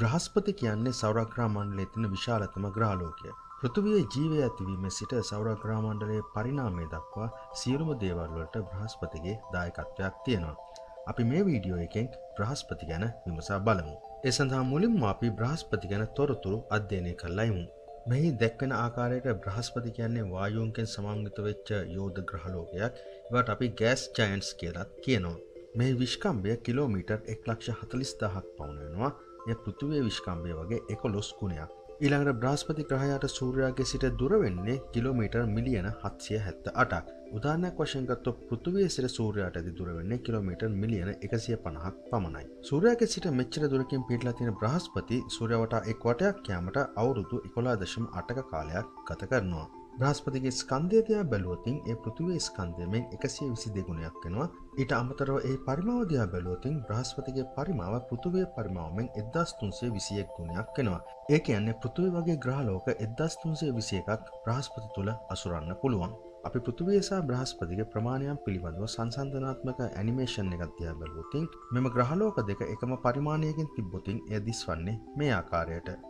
බ්‍රහස්පති කියන්නේ සෞරග්‍රහ මණ්ඩලයේ තියෙන විශාලතම ග්‍රහලෝකය. පෘථිවියේ ජීවය ඇතිවීම සිට සෞරග්‍රහ මණ්ඩලයේ පරිණාමය දක්වා සියලුම දේවල් වලට බ්‍රහස්පතිගේ දායකත්වයක් තියෙනවා. අපි මේ වීඩියෝ එකෙන් බ්‍රහස්පති ගැන විමසා බලමු. ඒ සඳහා මුලින්ම අපි බ්‍රහස්පති ගැන තොරතුරු අධ්‍යයනය කරලා ඉමු. මෙහි දැක්වෙන ආකාරයට බ්‍රහස්පති කියන්නේ වායුන්ගෙන් සමන්විත වෙච්ච යෝධ ග්‍රහලෝකයක්. ඒවට අපි ගෑස් ජයන්ට්ස් කියලාත් කියනවා. මේ විශ්කම්භය කිලෝමීටර් 1,40,000ක් පවුන වෙනවා. එය පෘථිවියේ විශ්කම්භය වගේ 11 ගුණයක්. ඊළඟට බ්‍රහස්පති ග්‍රහයාට සූර්යාගේ සිට දුර වෙන්නේ කිලෝමීටර් මිලියන 778ක්. උදාහරණයක් වශයෙන් ගත්තොත් පෘථිවියේ සිට සූර්යාට ඇති දුර වෙන්නේ කිලෝමීටර් මිලියන 150ක් පමණයි. සූර්යාගේ සිට මෙච්චර දුරකින් පිටලා තියෙන බ්‍රහස්පති සූර්යා වටා එක් වටයක් යාමට අවුරුදු 11.8ක කාලයක් ගත කරනවා. බ්‍රහස්පතිගේ ස්කන්ධය දිහා බැලුවොතින් ඒ පෘථිවියේ ස්කන්ධයෙන් 122 ගුණයක් වෙනවා. ඊට අමතරව ඒ පරිමාව දිහා බැලුවොතින් බ්‍රහස්පතිගේ පරිමාව පෘථිවියේ පරිමාවයෙන් 1321 ගුණයක් වෙනවා. ඒ කියන්නේ පෘථිවිය වගේ ග්‍රහලෝක 1321ක් බ්‍රහස්පති තුල අසුරන්න පුළුවන්. අපි පෘථිවිය සහ බ්‍රහස්පතිගේ ප්‍රමාණයන් පිළිබඳව සංසන්දනාත්මක ඇනිමේෂන් එකක් දිහා බැලුවොතින් මෙම ග්‍රහලෝක දෙක එකම පරිමාණයකින් තිබ්බොතින් එය දිස්වන්නේ මේ ආකාරයට.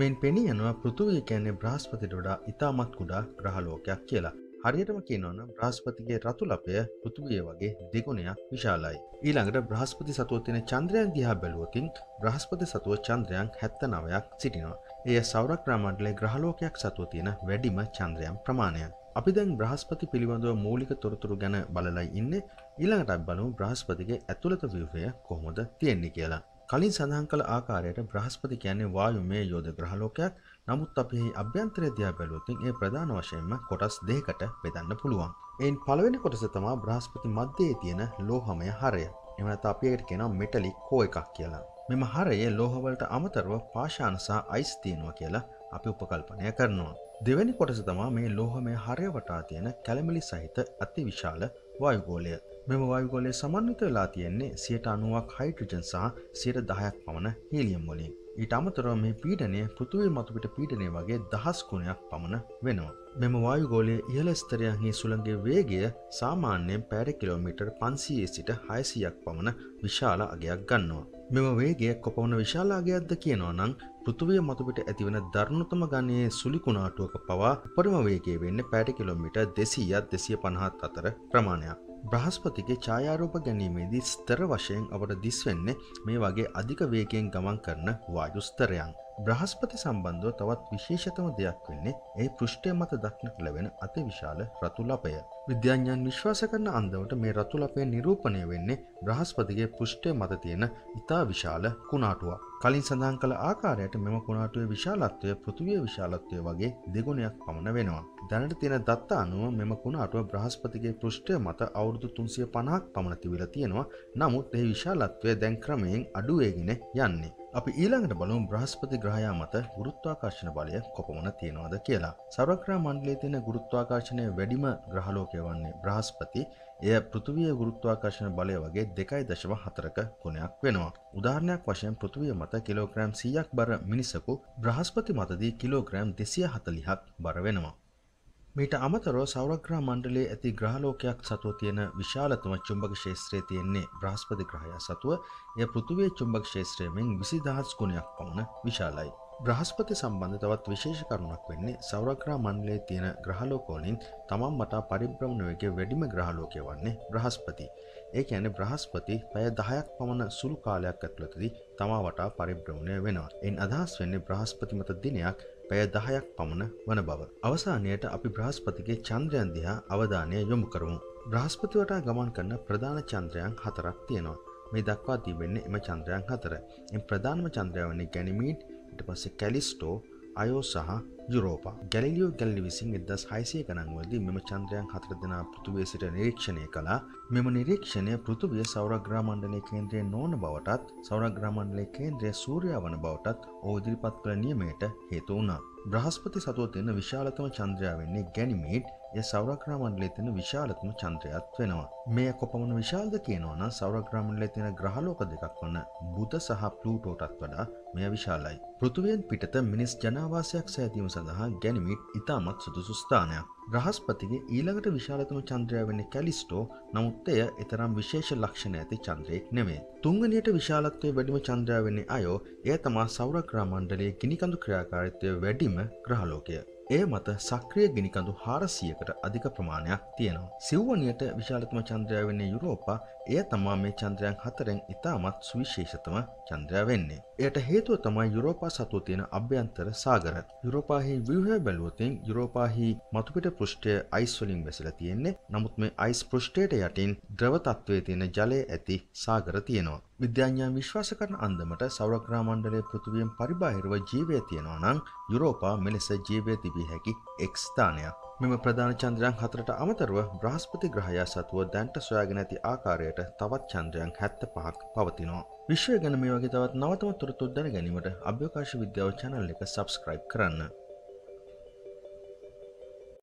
මෙන් පෙනී යනවා පෘතුවය කියන්නේ බ්‍රහස්පතිට වඩා ඉතාමත් කුඩා ග්‍රහලෝකයක් කියලා. හරියටම කියනවනම් බ්‍රහස්පතිගේ රතු ලපය පෘතුවිය වගේ දෙගුණයක් විශාලයි. ඊළඟට බ්‍රහස්පති සතුව තියෙන චන්ද්‍රයන් දිහා බැලුවොතින් බ්‍රහස්පති සතුව චන්ද්‍රයන් 79ක් සිටිනවා. එය සෞරග්‍රහ මණ්ඩලයේ ග්‍රහලෝකයක් සතුව තියෙන වැඩිම චන්ද්‍රයන් ප්‍රමාණය. අපි දැන් බ්‍රහස්පති පිළිබඳව මූලික තොරතුරු ගැන බලලා ඉන්නේ. ඊළඟට අපි බලමු බ්‍රහස්පතිගේ ඇතුළත ව්‍යුහය කොහොමද තියෙන්නේ කියලා. කලින් සඳහන් කළ ආකාරයට බ්‍රහස්පති කියන්නේ වායුමය යෝධ ග්‍රහලෝකයක්. නමුත් අපි එහි අභ්‍යන්තරය දිහා බැලුවොත් ඒ ප්‍රධාන වශයෙන්ම කොටස් දෙකකට බෙදන්න පුළුවන්. එයින් පළවෙනි කොටස තමයි බ්‍රහස්පති මැදයේ තියෙන ලෝහමය හරය. එහෙම නැත්නම් අපි ඒකට කියනවා මෙටලික් කෝ එකක් කියලා. මෙම හරයේ ලෝහවලට අමතරව පාෂාණ සහ අයිස් තියෙනවා කියලා අපි උපකල්පනය කරනවා. දෙවැනි කොටස තමයි මේ ලෝහමය හරය වටා තියෙන කැලමිලි සහිත අති විශාල වායුගෝලය. මෙම වායුගෝලය සමන්විත වෙලා තියෙන්නේ සියට අනුවක් හයිඩ්‍රජන් සහ සියට දහයක් පමණ හීලියම් වලින්. ඊට අමතරව මේ පීඩනය පෘථිවිය මතුපිට පීඩනය වගේ දහස් ගුණයක් පමණ වෙනවා. මෙම වායුගෝලයේ ඉහළ ස්තරයන්හි සුළඟේ වේගය සාමාන්‍යයෙන් පැයට කිලෝමීටර් 500 සිට 600ක් පමණ විශාල අගයක් ගන්නවා. මෙම වේගය කොපමණ විශාල අගයක්ද කියනවා නම් පෘථිවිය මතුපිට ඇතිවන දරුණුතම ගණයේ සුළි කුණාටුවක පවා උපරිම වේගය වෙන්නේ පැයට කිලෝමීටර් 200ත් 250ත් අතර ප්‍රමාණයක්. බ්‍රහස්පතිගේ ඡායාරූප ගැනීමේදී ස්තර වශයෙන් අපට දිස්වෙන්නේ මේ වගේ අධික වේගයෙන් ගමන් කරන වායු ස්තරයන්. බ්‍රහස්පති සම්බන්ධව තවත් විශේෂතම දෙයක් වෙන්නේ ඒ පෘෂ්ඨය මත දක්නට ලැබෙන අති විශාල රතු ලපය. විද්‍යාඥයන් විශ්වාස කරන අන්දමට මේ රතු ලපය නිරූපණය වෙන්නේ බ්‍රහස්පතිගේ පෘෂ්ඨය මත තියෙන ඉතා විශාල කුණාටුවක්. කලින් සඳහන් කළ ආකාරයට මෙම කුණාටුවේ විශාලත්වය පෘථිවියේ විශාලත්වය වගේ දෙගුණයක් පමණ වෙනවා. දැනට තියෙන දත්ත අනුව මෙම කුණාටුව බ්‍රහස්පතිගේ පෘෂ්ඨය මත අවුරුදු 350ක් පමණ තිබිලා තියෙනවා. නමුත් ඒ විශාලත්වය දැන් ක්‍රමයෙන් අඩු වෙගෙන යන්නේ. අපි ඊළඟට බලමු බ්‍රහස්පති ග්‍රහයා මත ගුරුත්වාකර්ෂණ බලය කොපමණ තියෙනවද කියලා. සෞරග්‍රහ මණ්ඩලයේ තියෙන ගුරුත්වාකර්ෂණය වැඩිම ග්‍රහලෝකය වන්නේ බ්‍රහස්පති. එය පෘථිවිය ගුරුත්වාකර්ෂණ බලය වගේ 2.4ක ගුණයක් වෙනවා. උදාහරණයක් වශයෙන් පෘථිවිය මත කිලෝග්‍රෑම් 100ක් බර මිනිසකු බ්‍රහස්පති මතදී කිලෝග්‍රෑම් 240ක් බර වෙනවා. මීට අමතරව සෞරග්‍රහ මණ්ඩලයේ ඇති ග්‍රහලෝකයක් සතුව තියෙන විශාලතම චුම්බක ක්ෂේත්‍රය තියෙන්නේ බ්‍රහස්පති ග්‍රහය සතුව එය පෘථිවියේ චුම්බක ක්ෂේත්‍රයෙන් 20000 ගුණයක් පමණ විශාලයි. බ්‍රහස්පති සම්බන්ධ තවත් විශේෂ කරුණක් වෙන්නේ සෞරග්‍රහ මණ්ඩලයේ තියෙන ග්‍රහලෝක වලින් තමන් මත පරිභ්‍රමණ වේගයේ වැඩිම ග්‍රහලෝකය වන්නේ බ්‍රහස්පති. ඒ කියන්නේ බ්‍රහස්පති පැය 10ක් පමණ සුළු කාලයක් ඇතුළතදී තමා වටා පරිභ්‍රමණය වෙනවා. එයින් අදහස් වෙන්නේ බ්‍රහස්පති මත දිනයක් පැය දහයක් පමණ වන බව. අවසානයට අපි බ්‍රහස්පතිගේ චන්ද්‍රයන් දිහා අවධානය යොමු කරමු. බ්‍රහස්පති වටා ගමන් කරන ප්‍රධාන චන්ද්‍රයන් හතරක් තියෙනවා. මේ දක්වා තිබෙන්නේ එම චන්ද්‍රයන් හතර. එම් ප්‍රධානම චන්ද්‍රය වන්නේ ගැනිමීඩ්, ඊට පස්සේ කැලිස්ටෝ, අයෝ සහ යුරෝපා. ගැලිලියෝ ගැලිලි විසින් 1600 ගණන් වලදී මෙම චන්ද්‍රයන් හතර දෙනා පෘථිවිය සිට නිරීක්ෂණය කළා. මෙම නිරීක්ෂණය පෘථිවිය සෞරග්‍රහ මණ්ඩලයේ කේන්ද්‍රය නොවන බවටත් සෞරග්‍රහ මණ්ඩලයේ කේන්ද්‍රය සූර්යයා වන බවටත් ඔහු ඉදිරිපත් කළ නියමයට හේතු වුණා. බ්‍රහස්පති සතුව තියෙන විශාලතම චන්ද්‍රයා වෙන්නේ ගැනිමීඩ්. එය සෞරග්‍රහ මණ්ඩලයේ තියෙන විශාලතම චන්ද්‍රයත් වෙනවා. මේ කොපමණ විශාලද කියනවා නම් සෞරග්‍රහ මණ්ඩලයේ තියෙන ග්‍රහලෝක දෙකක් වන බුධ සහ ප්ලූටෝටත් වඩා මෙය විශාලයි. පෘථුවියෙන් පිටත මිනිස් ජනාවාසයක් සෑදීම සඳහා ගැනිමිට් ඉතාමත් සුදුසු ස්ථානයක්. බ්‍රහස්පතිගේ ඊළඟට විශාලතම චන්ද්‍රය වෙන්නේ කැලිස්ටෝ නමුත් එය එතරම් විශේෂ ලක්ෂණ ඇති චන්ද්‍රයෙක් නෙමේ. තුන්වනියට විශාලත්වය වැඩිම චන්ද්‍රය වෙන්නේ අයෝ එය තමා සෞරග්‍රහ මණ්ඩලයේ ගිනිකඳු ක්‍රියාකාරීත්වය වැඩිම ග්‍රහලෝකය. ඒ මත සක්‍රිය ගිනිකඳු හාරසියකට අධික ප්‍රමාණයක් තියෙනවා. සිව්වනියට විශාලතම චන්ද්‍රය වෙන්නේ යුරෝපා එය තමා මේ චන්ද්‍රයන් හතරෙන් ඉතාමත් සුවිශේෂතම චන්ද්‍රය වෙන්නේ. එයට හේතුව තමයි යුරෝපා සතුව තියෙන අභ්‍යන්තර සාගර. යුරෝපාහි ව්‍යහය බැලුවතින් යුරෝපාහි මතුපිට පෘෂ්ඨය අයිස් වලින් වැසලා තියෙන්නේ. නමුත් මේ අයිස් පෘෂ්ඨයට යටින් ද්‍රව තත්වයේ තියෙන ජලය ඇති සාගර තියෙනවා. විද්‍යාඥයන් විශ්වාස කරන අන්දමට සෞරග්‍රහ මණ්ඩලයේ පෘථිවියෙන් පරිබාහිරව ජීවය තියෙනවා නම් යුරෝපා මෙලෙස ජීවය තිබිය හැකි එක් ස්ථානයක්. මෙම ප්‍රධාන චන්ද්‍රයන් හතරට අමතරව බ්‍රහස්පති ග්‍රහයා සතුව දැන්ට සොයාගෙන ඇති ආකාරයට තවත් චන්ද්‍රයන් හැත්ත පහක් පවතිනවා. විශ්වය ගැන මේ වගේ තවත් නවතම තොරතුරු දැන ගැනීමට අභ්‍යවකාශ විද්‍යාව චැනල් එක සබස්ක්‍රයිබ් කරන්න.